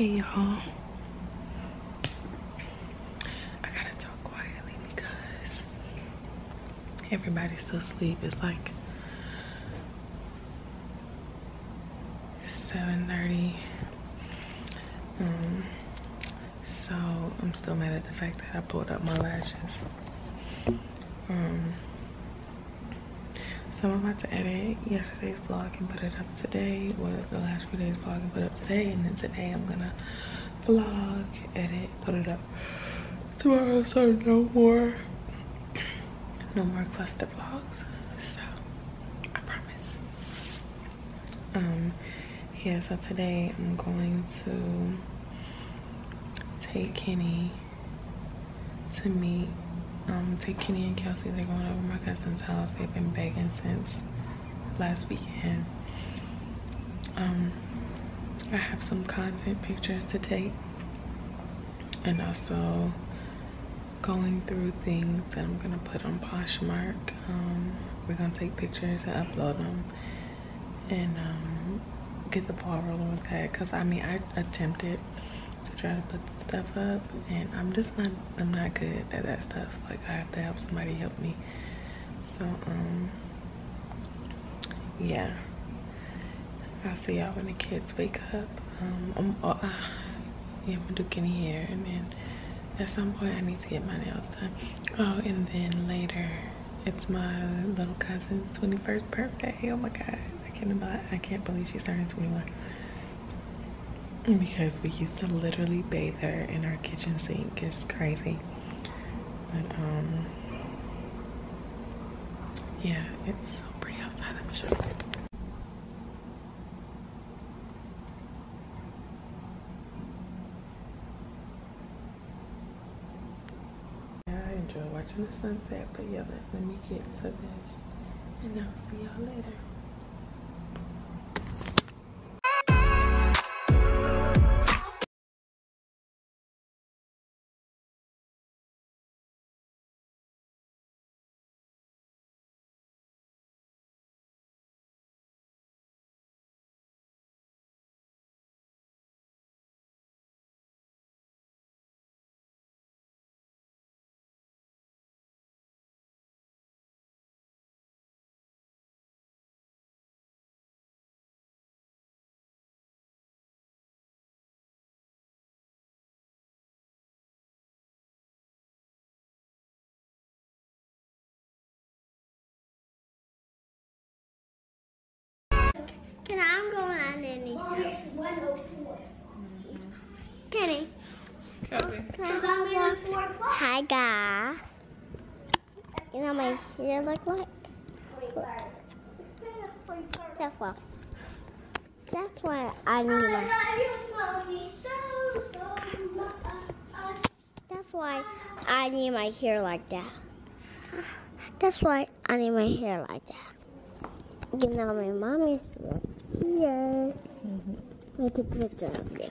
Hey y'all. I gotta talk quietly because everybody's still asleep. It's like 7.30. Um, so I'm still mad at the fact that I pulled up my lashes. Um, so I'm about to edit yesterday's vlog and put it up today. Well, the last few days vlog and put it up today. And then today I'm gonna vlog, edit, put it up tomorrow. So no more, no more cluster vlogs. So I promise. Um, yeah. So today I'm going to take Kenny to meet um, take Kenny and Kelsey. They're going over my cousin's house. They've been begging since last weekend. Um, I have some content pictures to take and also going through things that I'm gonna put on Poshmark. Um, we're gonna take pictures and upload them and um, get the ball rolling with that. Cause I mean, I attempted try to put stuff up and I'm just not I'm not good at that stuff. Like I have to have somebody help me. So um yeah. I'll see y'all when the kids wake up. Um I'm, oh, uh, yeah I'm gonna do Kenny hair and then at some point I need to get my nails done. Oh and then later it's my little cousin's 21st birthday. Oh my god. I can't I can't believe she's turning 21 because we used to literally bathe her in our kitchen sink. It's crazy. But um yeah, it's so pretty outside. Let me show you. I enjoy watching the sunset, but yeah, let, let me get to this and I'll see y'all later. Can I go on Nanny's house? Kenny. Kelsey. Can I Hi guys. You know my hair look like? That's why. That's why I need my. That's why I need my hair like that. That's why I need my hair like that. You know my mommy's here. Take a picture of you.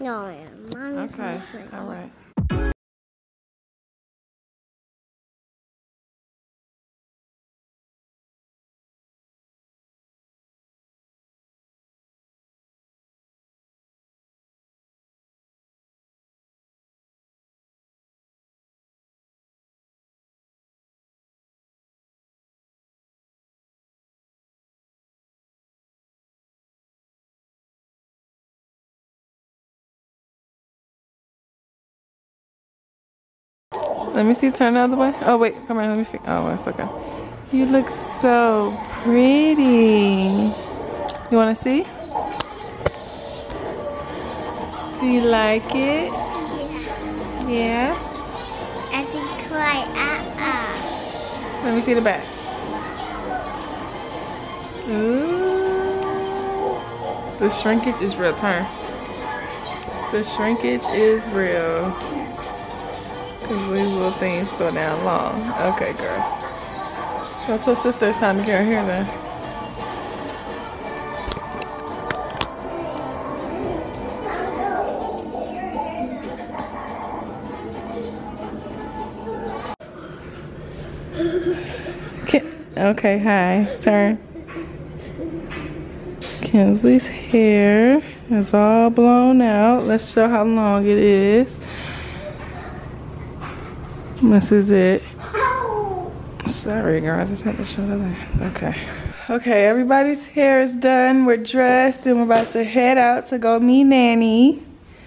No, my mommy's Okay, right all right. Let me see, turn the other way. Oh, wait, come here, let me see. Oh, it's okay. You look so pretty. You want to see? Do you like it? Yeah? I think quite uh Let me see the back. Ooh. The shrinkage is real. Turn. The shrinkage is real. These little things go down long. Okay, girl. So tell sister it's time to get her hair done. Okay, hi. Turn. Kinsley's hair is all blown out. Let's show how long it is. This is it. Sorry, girl. I just had to show that. Okay. Okay, everybody's hair is done. We're dressed and we're about to head out to go meet Nanny.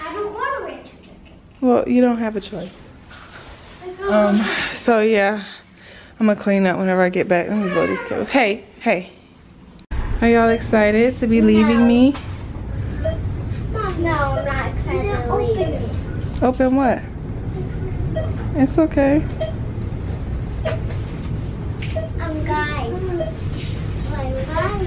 I don't want a rancher jacket. Well, you don't have a choice. Um, so yeah, I'm gonna clean up whenever I get back. Let me blow these candles. Hey, hey. Are y'all excited to be leaving me? Mom, no, I'm not excited to leave. Open what? It's okay. Um, guys. My mom.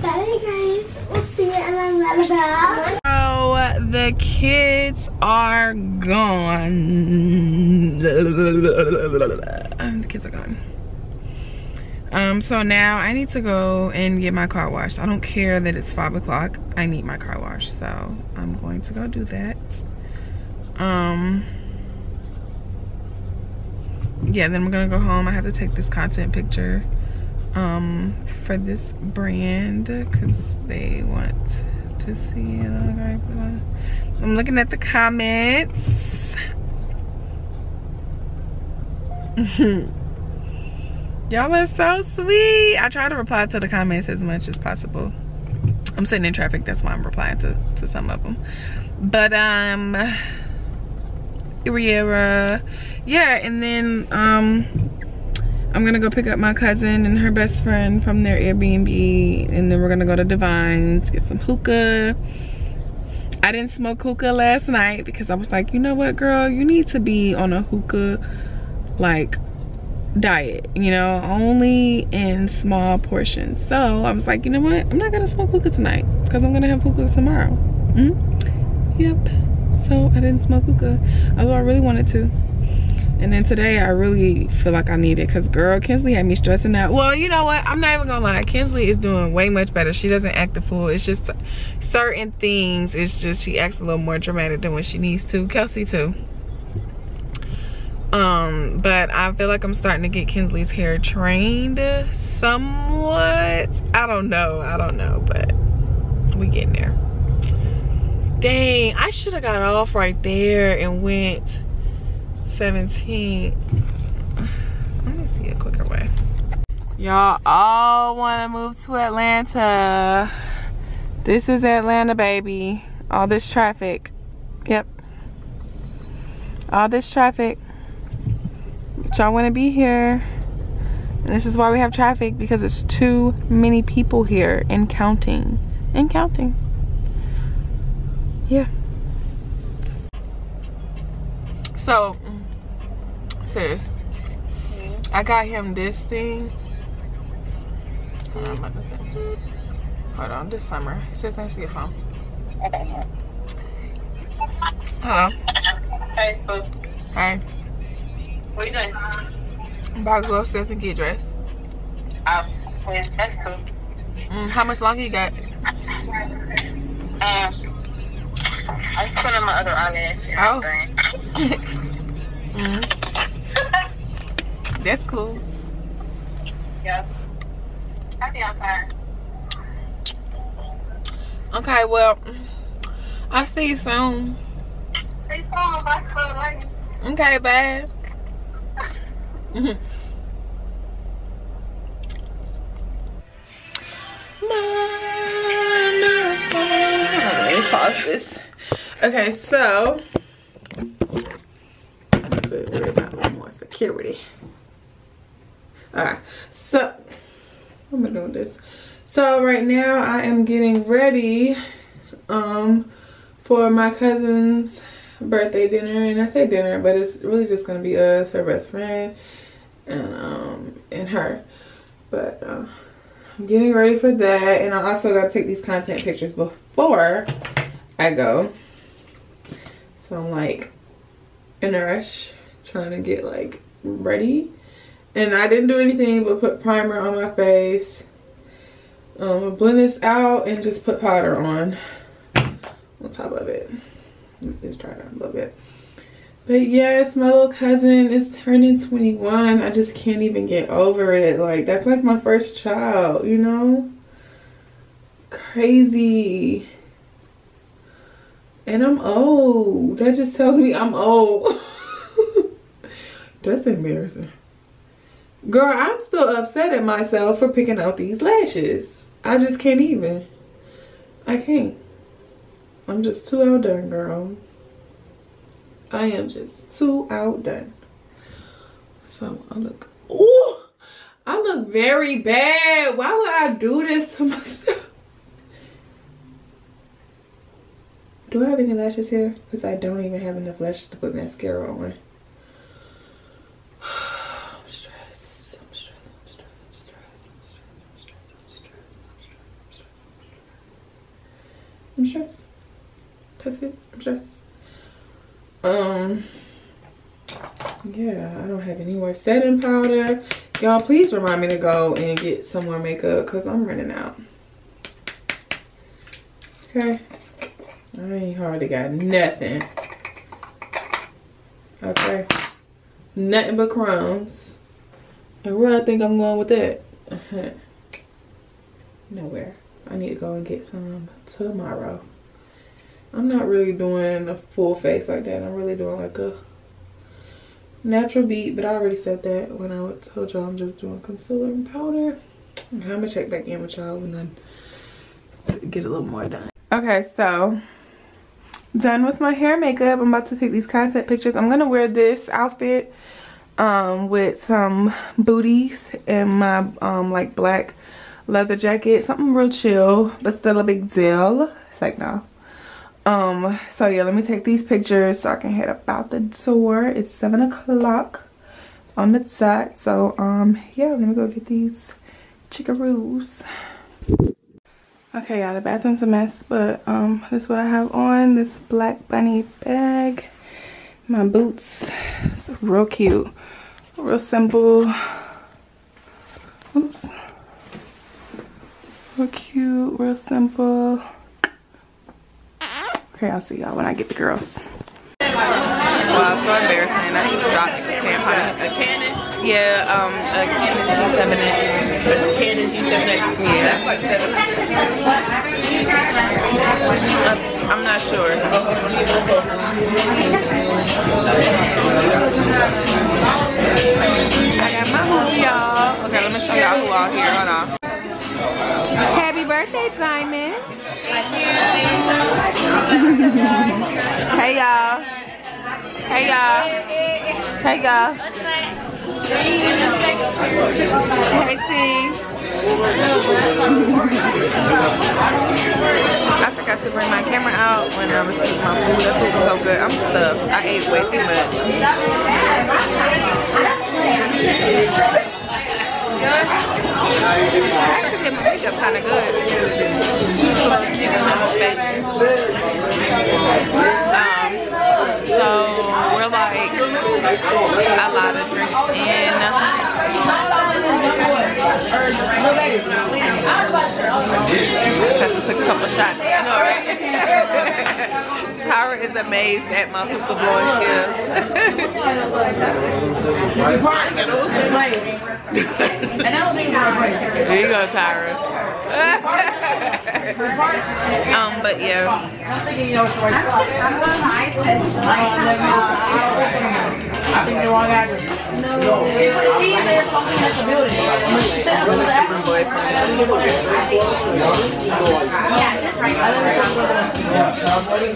Bye, guys. We'll see you in another. So the kids are gone. The kids are gone. Um, so now I need to go and get my car washed. I don't care that it's five o'clock. I need my car washed, so I'm going to go do that. Um, yeah, then I'm gonna go home. I have to take this content picture um for this brand because they want to see. I'm looking at the comments. Y'all are so sweet. I try to reply to the comments as much as possible. I'm sitting in traffic, that's why I'm replying to, to some of them. But um Riera. Yeah, and then um I'm gonna go pick up my cousin and her best friend from their Airbnb and then we're gonna go to Divines, get some hookah. I didn't smoke hookah last night because I was like, you know what girl, you need to be on a hookah like diet, you know, only in small portions. So I was like, you know what, I'm not gonna smoke hookah tonight because I'm gonna have hookah tomorrow. Mm -hmm. Yep, so I didn't smoke hookah, although I really wanted to. And then today I really feel like I need it because girl, Kinsley had me stressing out. Well, you know what? I'm not even gonna lie. Kinsley is doing way much better. She doesn't act the fool. It's just certain things. It's just she acts a little more dramatic than when she needs to. Kelsey too. Um, but I feel like I'm starting to get Kinsley's hair trained somewhat. I don't know. I don't know, but we getting there. Dang, I should have got off right there and went 17. Let me see a quicker way. Y'all all want to move to Atlanta. This is Atlanta, baby. All this traffic. Yep. All this traffic. But y'all want to be here. And this is why we have traffic because it's too many people here and counting. And counting. Yeah. So, sis, I got him this thing. Hold on, I'm about to finish. Hold on, this summer. It says nice to get phone. Hello. Hey, so Hi. What you doing? I'm to go upstairs and get dressed. Um, yeah, that's cool. Mm, how much longer you got? Um, I just put on my other eyelash. and Oh. mm, that's cool. yeah. I'll be on fire. Okay, well, I'll see you soon. Phone, my phone, like, Okay, bye. Let me pause this. Okay, so worry about more security. Alright, so what am I doing this? So right now I am getting ready um for my cousin's birthday dinner and I say dinner but it's really just gonna be us, her best friend and um and her. But uh, I'm getting ready for that and I also gotta take these content pictures before I go. So I'm like in a rush trying to get like ready. And I didn't do anything but put primer on my face. Um, blend this out and just put powder on on top of it. Let's try it a little bit. But yes, my little cousin is turning 21. I just can't even get over it. Like, that's like my first child, you know? Crazy. And I'm old. That just tells me I'm old. that's embarrassing. Girl, I'm still upset at myself for picking out these lashes. I just can't even. I can't. I'm just too outdone, girl. I am just too outdone. So I look, oh, I look very bad. Why would I do this to myself? Do I have any lashes here? Because I don't even have enough lashes to put mascara on. Setting powder. Y'all, please remind me to go and get some more makeup because I'm running out. Okay. I ain't hardly got nothing. Okay. Nothing but crumbs. And where I think I'm going with that? Nowhere. I need to go and get some tomorrow. I'm not really doing a full face like that. I'm really doing like a natural beat, but I already said that when I told y'all I'm just doing concealer and powder. I'm gonna check back in with y'all and then get a little more done. Okay, so done with my hair makeup. I'm about to take these concept pictures. I'm gonna wear this outfit um, with some booties and my um, like black leather jacket. Something real chill, but still a big deal. It's like no um so yeah let me take these pictures so i can head about the door. It's seven o'clock on the dot so um yeah let me go get these chickaroos. Okay yeah the bathroom's a mess but um this is what i have on. This black bunny bag. My boots. It's real cute. Real simple. Oops. Real cute real simple Okay, I'll see y'all when I get the girls. Wow, so embarrassing. I just dropped a tampon. A Canon? Yeah, um, a Canon G7X. A Canon G7X, yeah. That's like seven. Uh, I'm not sure. I got my movie, y'all. Okay, let me show y'all who all here. Hold on. Happy birthday, Simon. hey, y'all. Hey, y'all. Hey, y'all. Hey, Steve. I forgot to bring my camera out when I was eating my food. That food was so good. I'm stuffed. I ate way too much. Actually, my makeup kind of good. Um, so we're like a lot of drinks in. To took a couple shots. I know, right? Tyra is amazed at my hookah blowing skills. And I don't think. There you go, Tyra. um, but yeah. I'm thinking you know it's the right spot. I'm going high. I think the wrong address. No. It would be something at the building. Yeah, that's right.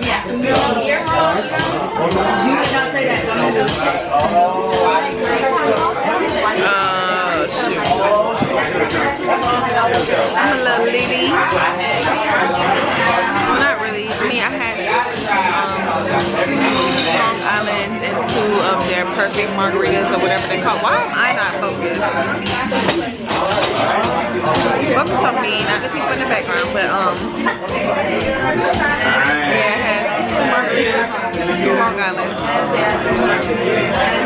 Yeah. You did not say that. Uh, I'm a little lady. Not really. I mean, I had um, Long Island and two of their perfect margaritas or whatever they call. Why am I not focused? Focus on me, not the people in the background, but um, two Long Islands.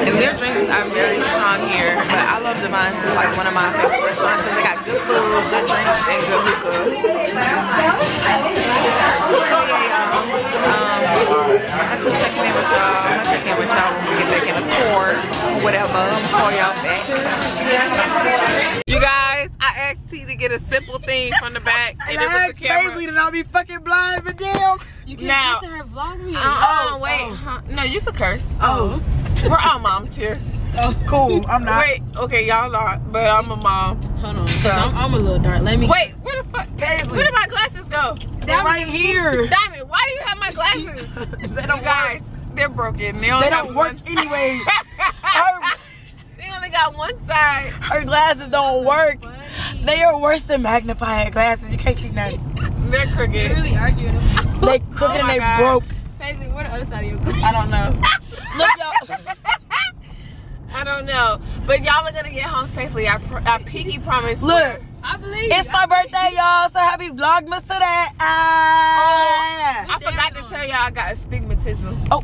And their drinks are very strong here, but I love Divine. It's like one of my favorite restaurants they got good food, good drinks, and good hookah. Um, I'm just checking in with y'all. I'm gonna check in with y'all when we get back in the or whatever. Call y'all back. You guys, I asked T to get a simple thing from the back, and, And it I was asked the camera. Paisley that I'll be fucking blind for damn. You can Now- listen to her vlog me. Uh-uh, oh, wait. Oh. Huh? No, you could curse. Oh. oh. We're all moms here. Oh. Cool, I'm not. Wait, okay, y'all not, but I'm a mom. Hold on. 'cause I'm, I'm a little dark. Let me. Wait, where the fuck? Paisley. Where did my glasses go? They're right here. Diamond, why do you have my glasses? they you don't guys, work. they're broken. They only They don't work one- anyways. Her, they only got one side. her glasses don't work. They are worse than magnifying glasses. You can't see nothing. They're We're crooked. really arguing. They crooked Oh and they God. broke. Paisley, where the other side of your glass? I don't know. Look, y'all. I don't know. But y'all are gonna get home safely. I, pr- I pinky promise. Look, I believe it's you. my birthday, y'all. So happy Vlogmas to that. Ah. I forgot to tell y'all I got astigmatism. Oh.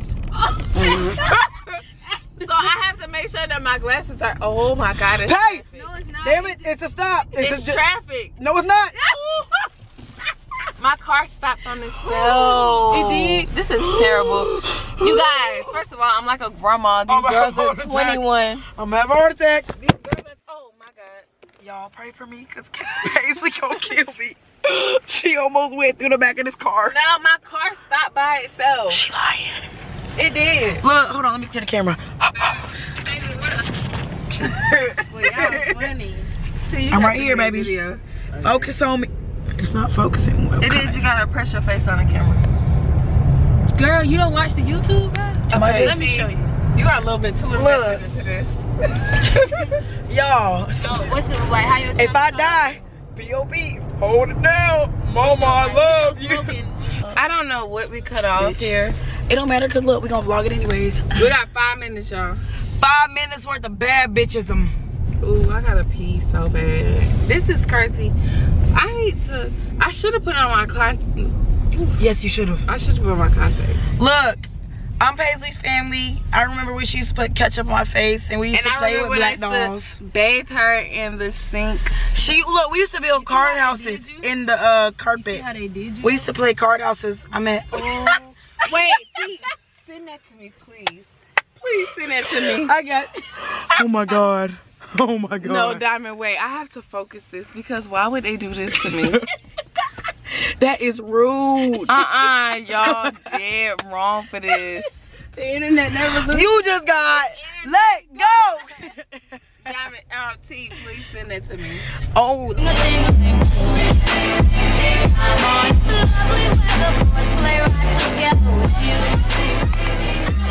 So I have to make sure that my glasses are. Oh my god! It's Hey, traffic. No, it's not. damn it! It's a stop. It's, It's a, traffic. No, it's not. My car stopped on itself. It did? This is terrible. You guys, first of all, I'm like a grandma. These I'm girls are 21. I'm having a heart attack. These girls are, oh my god. Y'all pray for me, cause Paisley gonna kill me. She almost went through the back of this car. Now my car stopped by itself. She lying. It did. Look, hold on. Let me clear the camera. Well, y'all funny. So I'm right here, baby. video. Focus on me. It's not focusing. Well, It is. You gotta press your face on the camera. Girl, you don't watch the YouTube, bro? Okay, just- Let me show you. You got a little bit too invested into this. Y'all, Oh, what's the like? How your if I die, P.O.P. Hold it down. Mama, I love you. I don't know what we cut off Bitch. here. It don't matter, cause look, we gonna vlog it anyways. We got five minutes, y'all. Five minutes worth of bad bitchism. Ooh, I gotta pee so bad. This is crazy. I need to. I should have put on my con. Yes, you should have. I should have put on my contacts. Look, I'm Paisley's family. I remember when she used to put ketchup on my face, and we used And to play with black dolls. to bathe her in the sink. She look, we used to build card houses in the uh, carpet. how they did you? We used to play card houses. I mean, Wait, T, send that to me, please. Please send that to me. I got. oh my god. Oh my god. No, Diamond, wait. I have to focus this because why would they do this to me? that is rude. uh-uh, y'all dead wrong for this. the internet never looks. You just got let go. Diamond, um, T, please send that to me. oh, it's lovely weather for a sleigh ride together with you.